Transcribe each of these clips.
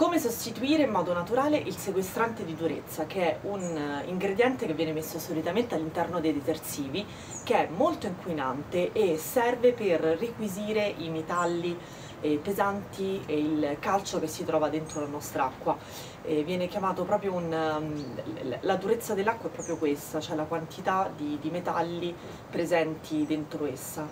Come sostituire in modo naturale il sequestrante di durezza, che è un eh, ingrediente che viene messo solitamente all'interno dei detersivi, che è molto inquinante e serve per riquisire i metalli eh, pesanti e il calcio che si trova dentro la nostra acqua. Eh, viene chiamato proprio un... Um, la durezza dell'acqua è proprio questa, cioè la quantità di, di metalli presenti dentro essa.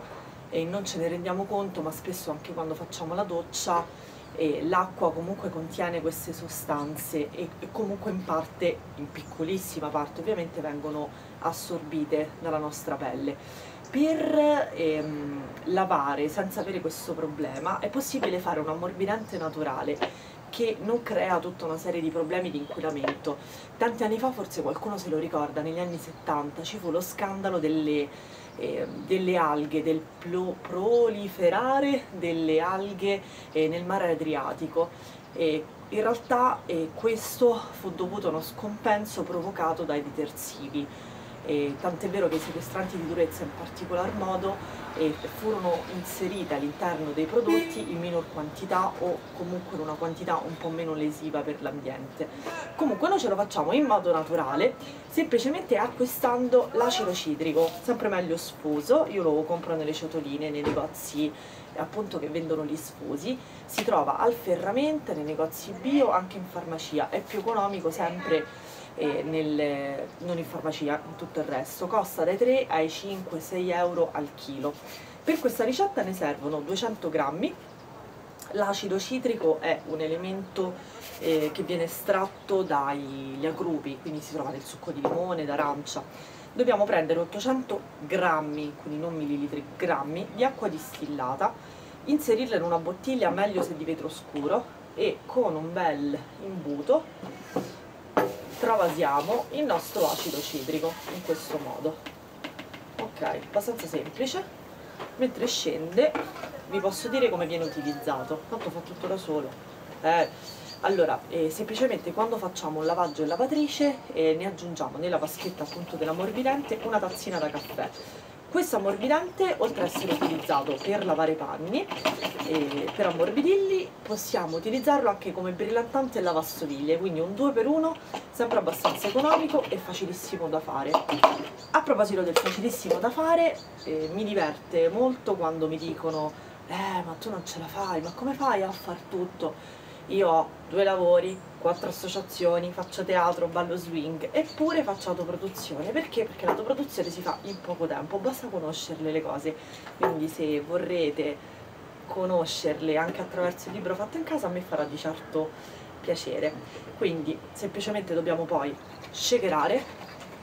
E non ce ne rendiamo conto, ma spesso anche quando facciamo la doccia e l'acqua comunque contiene queste sostanze e, e comunque in parte, in piccolissima parte ovviamente, vengono assorbite dalla nostra pelle. Per ehm, lavare senza avere questo problema è possibile fare un ammorbidente naturale che non crea tutta una serie di problemi di inquinamento. Tanti anni fa, forse qualcuno se lo ricorda, negli anni 70 ci fu lo scandalo delle eh, delle alghe, del proliferare delle alghe eh, nel mare Adriatico. E in realtà eh, questo fu dovuto a uno scompenso provocato dai detersivi tant'è vero che i sequestranti di durezza in particolar modo eh, furono inseriti all'interno dei prodotti in minor quantità o comunque in una quantità un po' meno lesiva per l'ambiente. Comunque noi ce lo facciamo in modo naturale, semplicemente acquistando l'acido citrico, sempre meglio sfuso, io lo compro nelle ciotoline, nei negozi appunto che vendono gli sfusi, si trova al ferramenta, nei negozi bio, anche in farmacia, è più economico sempre nel, non in farmacia, in tutto il resto. Costa dai 3 ai 5-6 euro al chilo. Per questa ricetta ne servono 200 grammi. L'acido citrico è un elemento eh, che viene estratto dagli agrupi, quindi si trova nel succo di limone, d'arancia. Dobbiamo prendere 800 grammi, quindi non millilitri, grammi di acqua distillata, inserirla in una bottiglia, meglio se di vetro scuro, e con un bel imbuto travasiamo il nostro acido citrico in questo modo. Ok abbastanza semplice. Mentre scende vi posso dire come viene utilizzato. Tanto fa tutto da solo. Eh, allora eh, semplicemente quando facciamo un lavaggio in lavatrice eh, ne aggiungiamo nella vaschetta appunto dell'ammorbidente una tazzina da caffè questo ammorbidente, oltre ad essere utilizzato per lavare i panni e per ammorbidirli, possiamo utilizzarlo anche come brillantante e lavastoviglie, quindi un 2x1 sempre abbastanza economico e facilissimo da fare. A proposito del facilissimo da fare, eh, mi diverte molto quando mi dicono eh ma tu non ce la fai, ma come fai a far tutto? Io ho due lavori, quattro associazioni, faccio teatro, ballo swing, eppure faccio autoproduzione. Perché? Perché l'autoproduzione si fa in poco tempo, basta conoscerle le cose. Quindi se vorrete conoscerle anche attraverso il libro fatto in casa, a me farà di certo piacere. Quindi semplicemente dobbiamo poi shakerare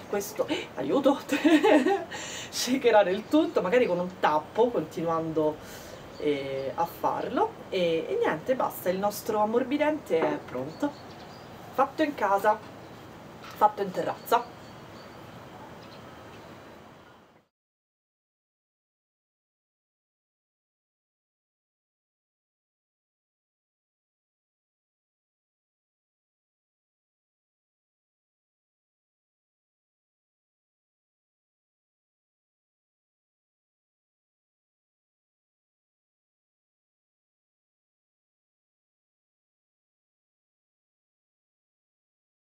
questo, eh, aiuto, shakerare il tutto, magari con un tappo, continuando eh, a farlo e, e niente basta il nostro ammorbidente è pronto. Fatto in casa fatto in terrazza